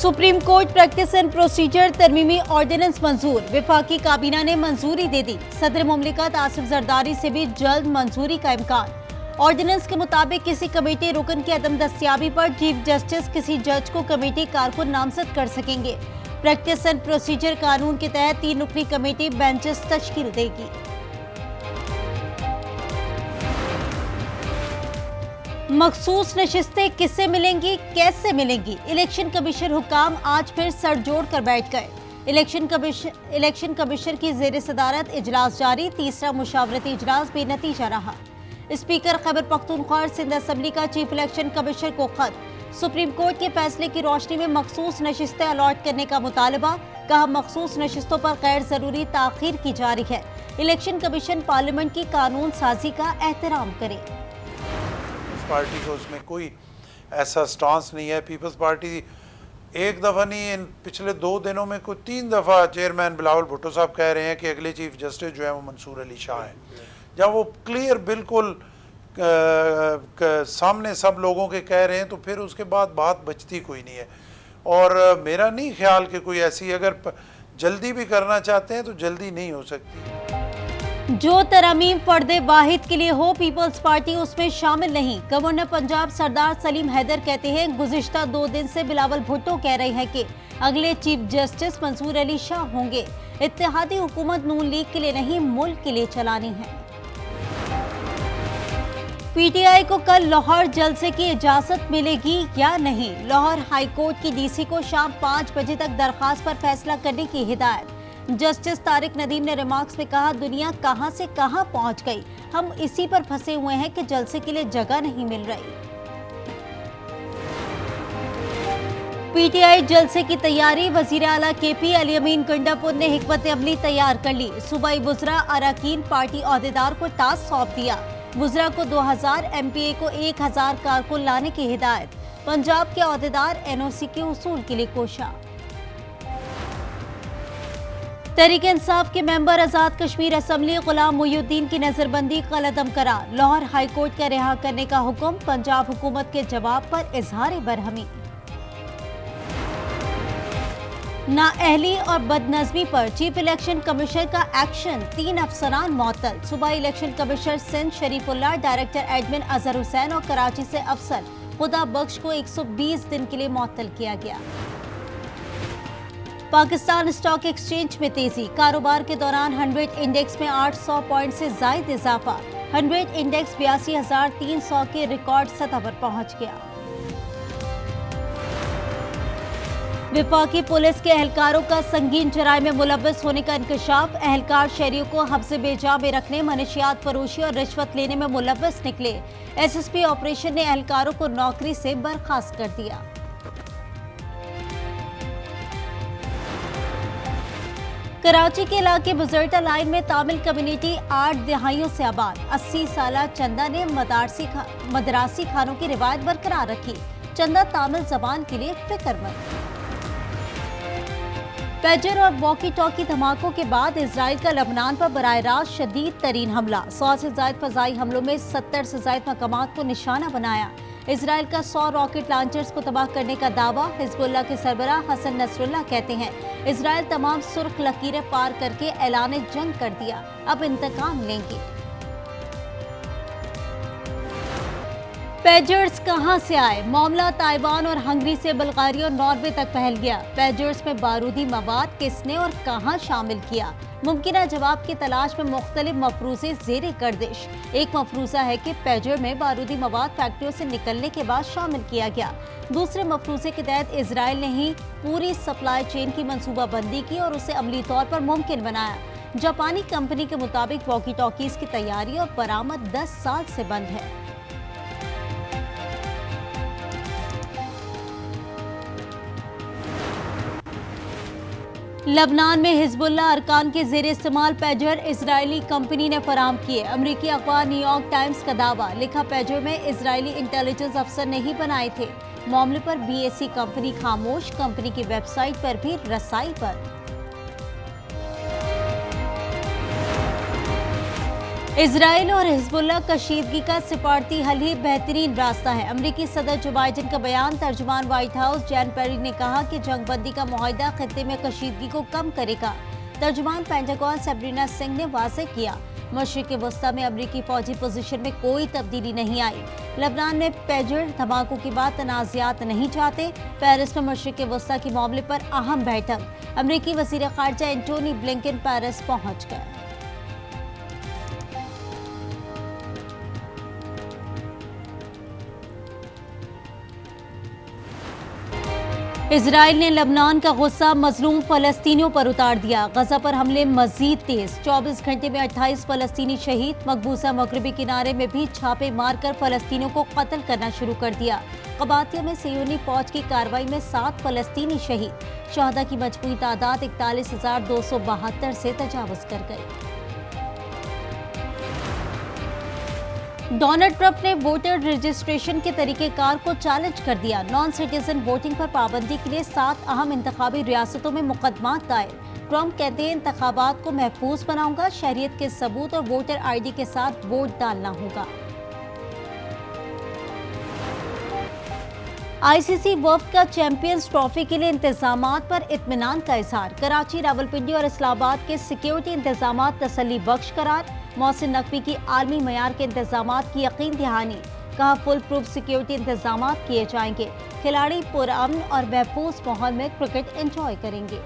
Supreme Court practice and procedure तरमीमी ordinance मंजूर। विफाकी काबीना ने मंजूरी दे दी। सदर मुमलिकत आसिफ जरदारी से भी जल्द मंजूरी का इम्कान। ऑर्डिनेंस के मुताबिक किसी कमेटी रुकन की अदम दस्तियाबी पर चीफ जस्टिस किसी जज को कमेटी कारकुन नामजद कर सकेंगे। प्रैक्टिस एंड प्रोसीजर कानून के तहत तीन रुकनी कमेटी बेंचेस तश्कील देगी। मखसूस नशस्तें किससे मिलेंगी, कैसे मिलेंगी? इलेक्शन कमीशन हुकाम आज फिर सर जोड़ कर बैठ गए। इलेक्शन कमीशन इलेक्शन कमीशन की जेर सदारत इजलास जारी, तीसरा मुशावरती इजलास बेनतीजा रहा। स्पीकर खैबर पख्तूनख्वा सिंध असम्बली का चीफ इलेक्शन कमीशन को खत। सुप्रीम कोर्ट के फैसले की रोशनी में मखसूस नशस्तें अलॉट करने का मुतालबा, कहा मखसूस नशस्तों पर गैर ज़रूरी ताखिर की जा रही है। इलेक्शन कमीशन पार्लियामेंट की कानून साजी का एहतराम करे। पार्टी को उसमें कोई ऐसा स्टांस नहीं है। पीपल्स पार्टी एक दफ़ा नहीं, इन पिछले दो दिनों में कोई तीन दफ़ा चेयरमैन बिलावल भुट्टो साहब कह रहे हैं कि अगले चीफ जस्टिस जो है वो मंसूर अली शाह हैं। जब वो क्लियर बिल्कुल सामने सब लोगों के कह रहे हैं तो फिर उसके बाद बात बचती कोई नहीं है। और मेरा नहीं ख्याल कि कोई ऐसी अगर जल्दी भी करना चाहते हैं तो जल्दी नहीं हो सकती। जो तरमीम फर्द वाहिद के लिए हो, पीपल्स पार्टी उसमें शामिल नहीं। गवर्नर पंजाब सरदार सलीम हैदर कहते हैं, गुजश्ता दो दिन से बिलावल भुट्टो कह रहे हैं कि अगले चीफ जस्टिस मंसूर अली शाह होंगे। इतिहादी हुकूमत नून लीग के लिए नहीं, मुल्क के लिए चलानी है। पीटीआई को कल लाहौर जलसे की इजाज़त मिलेगी या नहीं? लाहौर हाईकोर्ट की डीसी को शाम पाँच बजे तक दरखास्त पर फैसला करने की हिदायत। जस्टिस तारिक नदीम ने रिमार्क्स में कहा, दुनिया कहाँ से कहाँ पहुँच गई? हम इसी पर फंसे हुए हैं कि जलसे के लिए जगह नहीं मिल रही. पीटीआई जलसे की तैयारी, वज़ीर अला के पी अली अमीन गंडापुर ने हिकमत अमली तैयार कर ली। सूबाई बुजरा अरकान पार्टी अहदेदार को टास्क सौंप दिया। बुजरा को 2000 एमपीए को 1000 कारकुन लाने की हिदायत। पंजाब के अहदेदार एनओसी के उसूल के लिए कोशा। तहरीक इंसाफ के मेंबर आज़ाद कश्मीर असम्बली गुलाम मुयुद्दीन की नजरबंदी कलदम करार। लाहौर हाईकोर्ट का रिहा करने का हुक्म, पंजाब हुकूमत के जवाब पर इजहार बरहमी। नाअहली और बदनजमी पर चीफ इलेक्शन कमिश्नर का एक्शन, तीन अफसरान मअतल सुबह election commissioner Sindh Sharifullah director admin Azhar Hussain और कराची से अफसर खुदा बख्श को 120 दिन के लिए मअतल किया गया। पाकिस्तान स्टॉक एक्सचेंज में तेज़ी। कारोबार के दौरान 100 इंडेक्स में 800 पॉइंट से जायद इजाफा। 100 इंडेक्स बयासी के रिकॉर्ड सतह पर पहुँच गया। विफाकी पुलिस के एहलकारों का संगीन जराये में मुलविस होने का इंकशाफ। एहलकार शहरियों को हफ्ज बेजा में रखने, मनशियात फरोशी और रिश्वत लेने में मुलविस निकले। एसएसपी ऑपरेशन ने एहलकारों को नौकरी से बर्खास्त कर दिया। कराची के इलाके बुजर्टा लाइन में तामिल कम्युनिटी आठ दिहाइयों से आबाद। 80 साल चंदा ने मदारसी खा, मदरासी खानों की रिवायत बरकरार रखी। चंदा तामिल जबान के लिए फिक्रमंद। पेजर और वॉकी टॉकी धमाकों के बाद इसराइल का लबनान पर बरह रास्त शदीद तरीन हमला। सौ से जायद फजाई हमलों में सत्तर से जायद मकाम को निशाना बनाया। इसराइल का सौ रॉकेट लॉन्चर्स को तबाह करने का दावा हिजबुल्ला के सरबरा हसन नसरुल्ला कहते हैं। इसराइल तमाम सुर्ख लकीरें पार करके ऐलान जंग कर दिया। अब इंतकाम लेंगे। पैजर्स कहाँ से आए? मामला ताइवान और हंगरी से बल्गारिया और नॉर्वे तक फैल गया। पेजर्स में बारूदी मवाद किसने और कहाँ शामिल किया? मुमकिन जवाब की तलाश में मुख्तलिफ़ मफरूजे जेर गर्दिश। एक मफरूजा है कि पैजर में बारूदी मवाद फैक्ट्रियों से निकलने के बाद शामिल किया गया। दूसरे मफरूजे के तहत इसराइल ने ही पूरी सप्लाई चेन की मनसूबाबंदी की और उसे अमली तौर पर मुमकिन बनाया। जापानी कंपनी के मुताबिक वॉकी टॉकीज की तैयारी और बरामद 10 साल से बंद है। लबनान में हिजबुल्ला अरकान के जेर इस्तेमाल पैजर इसराइली कंपनी ने फराम किए। अमरीकी अखबार न्यूयॉर्क टाइम्स का दावा, लिखा पैजर में इसराइली इंटेलिजेंस अफसर नहीं बनाए थे। मामले पर बीएससी कंपनी खामोश, कंपनी की वेबसाइट पर भी रसाई पर। इसराइल और हिजबुल्ला कशीदगी का सिफारती हल ही बेहतरीन रास्ता है। अमरीकी सदर जो बाइडन का बयान, तर्जुमान व्हाइट हाउस, जैन पेरी ने कहा कि जंगबंदी का माहिदा खत्े में कशीदगी को कम करेगा। तर्जुमान पेंटागन सेब्रीना सिंह ने वाजे किया, मशरक वस्ती में अमरीकी फौजी पोजीशन में कोई तब्दीली नहीं आई। लबनान में पेजर धमाकों की बात तनाज़ात नहीं चाहते। पेरिस में मशरक वस्ती के मामले पर अहम बैठक। अमरीकी वज़ीर खारजा एंटोनी ब्लिंकन पेरिस पहुँच गए। इसराइल ने लबनान का गुस्सा मजलूम फलस्तीनियों पर उतार दिया। गजा पर हमले मजीद तेज। 24 घंटे में 28 फलस्तीनी शहीद, मकबूजा मगरबी किनारे में भी छापे मारकर फलस्तियों को कत्ल करना शुरू कर दिया। कबातिया में सयूनी फौज की कार्रवाई में सात फलस्तीनी शहीद। शहदा की मजबूरी तादाद इकतालीस हज़ार दो सौ बहत्तर से तजावज कर गई। डोनाल्ड ट्रंप ने वोटर रजिस्ट्रेशन के तरीकेकार को चैलेंज कर दिया। नॉन सिटीजन वोटिंग पर पाबंदी के लिए सात अहम इंतबी रियासतों में मुकदमा दायर। ट्रंप कहते हैं इंतबात को महफूज बनाऊँगा, शहरीत के सबूत और वोटर आईडी के साथ वोट डालना होगा। ICC World Cup Champions Trophy के लिए इंतज़ाम पर इतमान का इजहार। कराची, रावलपिंडी और इस्लामाबाद के सिक्योरिटी इंतज़ाम तसली बख्श करार, मोहसिन नकवी की आर्मी मैार के इंतज़ाम की यकीन दहानी, कहा फुल प्रूफ सिक्योरिटी इंतज़ाम किए जाएँगे। खिलाड़ी पुरअमन और महफूज माहौल में क्रिकेट इंजॉय करेंगे।